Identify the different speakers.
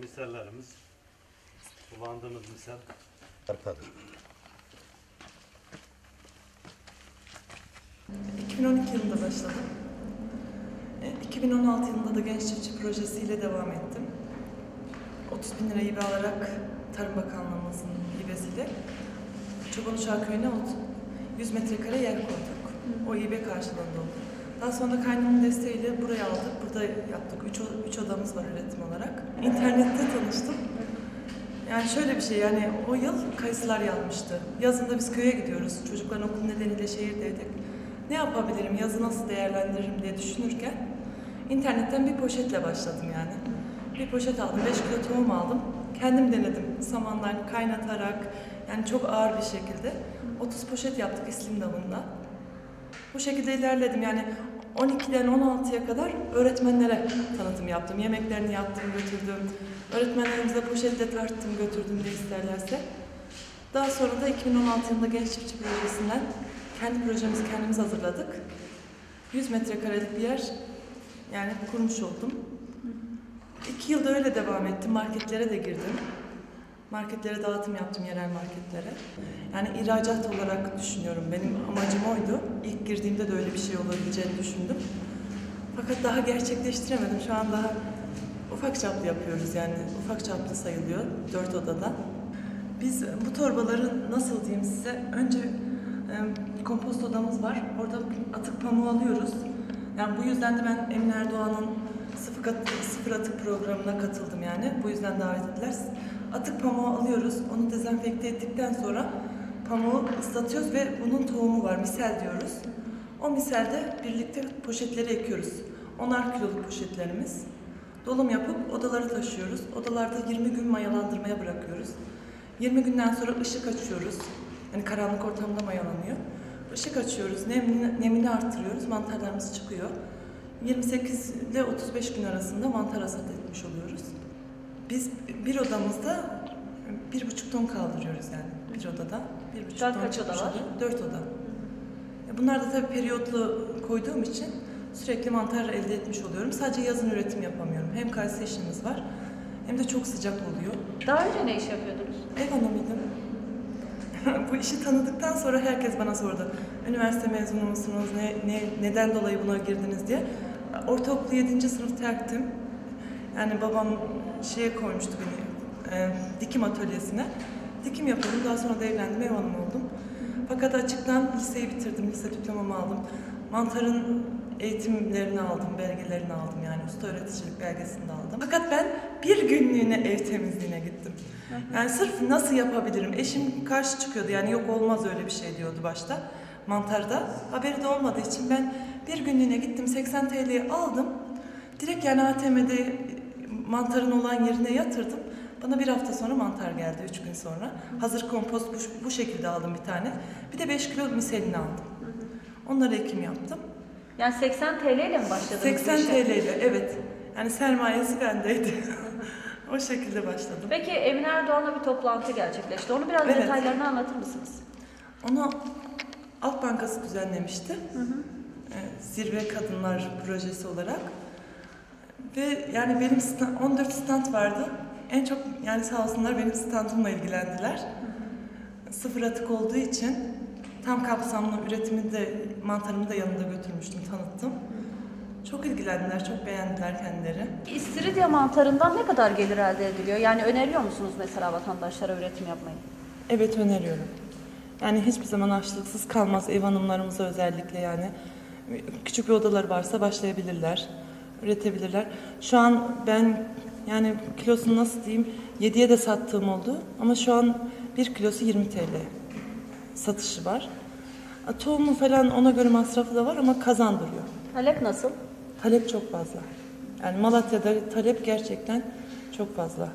Speaker 1: Misallerimiz, kullandığımız misal
Speaker 2: Arpadır.
Speaker 3: 2012 yılında başladım. E, 2016 yılında da Genç Çiftçi projesiyle devam ettim. 30 bin lira hibe alarak Tarım Bakanlığımızın hibesiyle Çoban Uşağı Köyü'ne ot- 100 metrekare yer koyduk. O hibe karşılığında oldu. Daha sonra da kaynımın desteğiyle burayı aldık. Burada yaptık. 3 üç odamız var üretim olarak. İnternette tanıştım. Yani şöyle bir şey yani o yıl kayısılar yanmıştı. Yazında biz köye gidiyoruz. Çocukların okul nedeniyle şehirdeydik. Ne yapabilirim, yazı nasıl değerlendiririm diye düşünürken internetten bir poşetle başladım yani. Bir poşet aldım, 5 kilo tohum aldım. Kendim denedim samandan kaynatarak yani çok ağır bir şekilde. 30 poşet yaptık islim dalında. Bu şekilde ilerledim yani 12'den 16'ya kadar öğretmenlere tanıtım yaptım. Yemeklerini yaptım, götürdüm. Öğretmenlerimize poşetle tarttım, götürdüm ne isterlerse. Daha sonra da 2016 yılında Genç Çiftçi Projesi'nden kendi projemizi kendimiz hazırladık. 100 metrekarelik bir yer yani kurmuş oldum. İki yılda öyle devam ettim. Marketlere de girdim. Marketlere dağıtım yaptım, yerel marketlere. Yani ihracat olarak düşünüyorum. Benim amacım oydu. İlk girdiğimde de öyle bir şey olabileceğini düşündüm. Fakat daha gerçekleştiremedim. Şu an daha ufak çaplı yapıyoruz yani. Ufak çaplı sayılıyor dört odada. Biz bu torbaları nasıl diyeyim size? Önce e, kompost odamız var. Orada atık pamuğu alıyoruz. Yani bu yüzden de ben Emine Erdoğan'ın sıfır, at- sıfır atık programına katıldım yani. Bu yüzden davet ettiler. Atık pamuğu alıyoruz. Onu dezenfekte ettikten sonra pamuğu ıslatıyoruz ve bunun tohumu var. Misel diyoruz. O miselde birlikte poşetleri ekiyoruz. Onar kiloluk poşetlerimiz. Dolum yapıp odalara taşıyoruz. Odalarda 20 gün mayalandırmaya bırakıyoruz. 20 günden sonra ışık açıyoruz. Yani karanlık ortamda mayalanıyor. Işık açıyoruz, nemini, nemini arttırıyoruz, mantarlarımız çıkıyor. 28 ile 35 gün arasında mantar hasat etmiş oluyoruz. Biz bir odamızda bir buçuk ton kaldırıyoruz yani bir odada. Bir buçuk
Speaker 4: Şu
Speaker 3: ton
Speaker 4: kaç oda var?
Speaker 3: Dört oda. E, Bunlar da tabii periyotlu koyduğum için sürekli mantar elde etmiş oluyorum. Sadece yazın üretim yapamıyorum. Hem kayısı işimiz var hem de çok sıcak oluyor.
Speaker 4: Daha önce ne iş yapıyordunuz?
Speaker 3: Ev hanımıydım. Bu işi tanıdıktan sonra herkes bana sordu. Üniversite mezunu musunuz? Ne, ne, neden dolayı buna girdiniz diye. Ortaokulu 7. sınıf terktim. Yani babam şeye koymuştu beni, e, dikim atölyesine. Dikim yapıyordum. Daha sonra da evlendim, ev hanımı oldum. Fakat açıktan liseyi bitirdim, lise diplomamı aldım. Mantarın eğitimlerini aldım, belgelerini aldım yani usta öğreticilik belgesini de aldım. Fakat ben bir günlüğüne ev temizliğine gittim. Yani sırf nasıl yapabilirim? Eşim karşı çıkıyordu yani yok olmaz öyle bir şey diyordu başta mantarda. Haberi de olmadığı için ben bir günlüğüne gittim 80 TL'yi aldım. Direkt yani ATM'de mantarın olan yerine yatırdım. Bana bir hafta sonra mantar geldi, üç gün sonra. Hazır kompost bu, bu şekilde aldım bir tane. Bir de 5 kilo miselini aldım. Onları ekim yaptım.
Speaker 4: Yani 80 TL ile mi başladınız?
Speaker 3: 80
Speaker 4: bu işe?
Speaker 3: TL ile evet. Yani sermayesi bendeydi. o şekilde başladım.
Speaker 4: Peki Emine Erdoğan'la bir toplantı gerçekleşti. Onu biraz
Speaker 3: Evet.
Speaker 4: detaylarını anlatır mısınız?
Speaker 3: Onu Alt Bankası düzenlemişti. Ee, Zirve Kadınlar Projesi olarak. Ve yani benim stand, 14 stand vardı. En çok yani sağ olsunlar benim standımla ilgilendiler. Sıfır atık olduğu için tam kapsamlı üretimi de mantarımı da yanında götürmüştüm, tanıttım. Çok ilgilendiler, çok beğendiler kendileri.
Speaker 4: İstiridye mantarından ne kadar gelir elde ediliyor? Yani öneriyor musunuz mesela vatandaşlara üretim yapmayı?
Speaker 3: Evet öneriyorum. Yani hiçbir zaman açlıksız kalmaz ev hanımlarımıza özellikle yani. Küçük bir odaları varsa başlayabilirler, üretebilirler. Şu an ben yani kilosunu nasıl diyeyim 7'ye de sattığım oldu ama şu an bir kilosu 20 TL satışı var. Tohumu falan ona göre masrafı da var ama kazandırıyor.
Speaker 4: Talep nasıl?
Speaker 3: Talep çok fazla. Yani Malatya'da talep gerçekten çok fazla.